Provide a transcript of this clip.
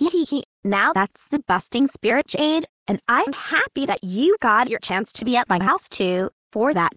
Hee hee hee. Now that's the busting spirit, Jade, and I'm happy that you got your chance to be at my house too. For that,